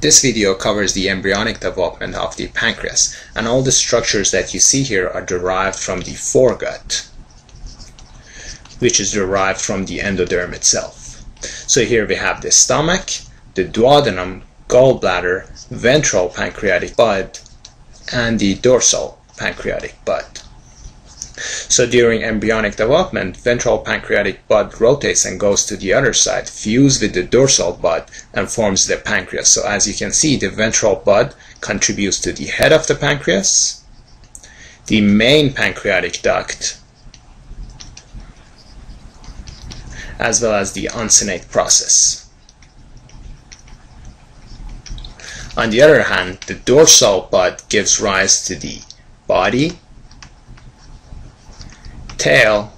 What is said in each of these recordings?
This video covers the embryonic development of the pancreas, and all the structures that you see here are derived from the foregut, which is derived from the endoderm itself. So here we have the stomach, the duodenum, gallbladder, ventral pancreatic bud, and the dorsal pancreatic bud. So during embryonic development, ventral pancreatic bud rotates and goes to the other side, fuse with the dorsal bud, and forms the pancreas. So as you can see, the ventral bud contributes to the head of the pancreas, the main pancreatic duct, as well as the uncinate process. On the other hand, the dorsal bud gives rise to the body, tail,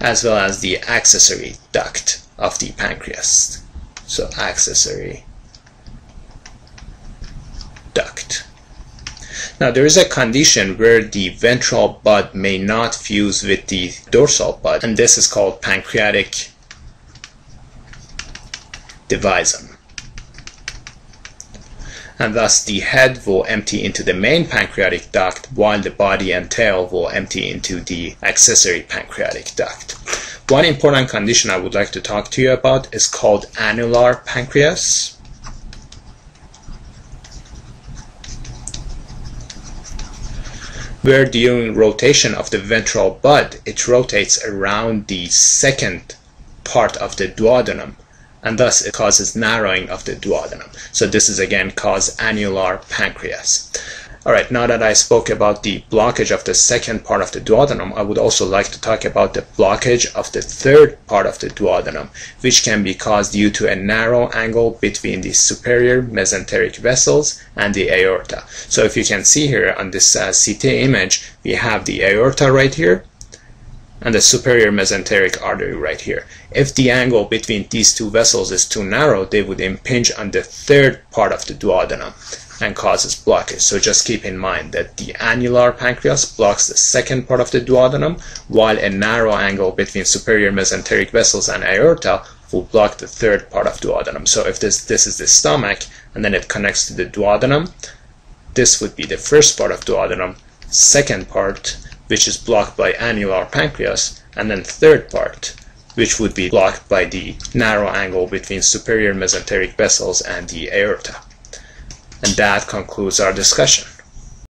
as well as the accessory duct of the pancreas. So accessory duct. Now there is a condition where the ventral bud may not fuse with the dorsal bud and this is called pancreatic divisum and thus the head will empty into the main pancreatic duct while the body and tail will empty into the accessory pancreatic duct. One important condition I would like to talk to you about is called annular pancreas. where during rotation of the ventral bud, it rotates around the second part of the duodenum and thus it causes narrowing of the duodenum. So this is again called annular pancreas. Alright, now that I spoke about the blockage of the second part of the duodenum, I would also like to talk about the blockage of the third part of the duodenum, which can be caused due to a narrow angle between the superior mesenteric vessels and the aorta. So if you can see here on this uh, CT image, we have the aorta right here, and the superior mesenteric artery right here. If the angle between these two vessels is too narrow, they would impinge on the third part of the duodenum and causes blockage. So just keep in mind that the annular pancreas blocks the second part of the duodenum, while a narrow angle between superior mesenteric vessels and aorta will block the third part of duodenum. So if this, this is the stomach and then it connects to the duodenum, this would be the first part of duodenum, second part which is blocked by annular pancreas, and then third part, which would be blocked by the narrow angle between superior mesenteric vessels and the aorta. And that concludes our discussion.